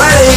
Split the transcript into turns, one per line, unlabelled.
Ready?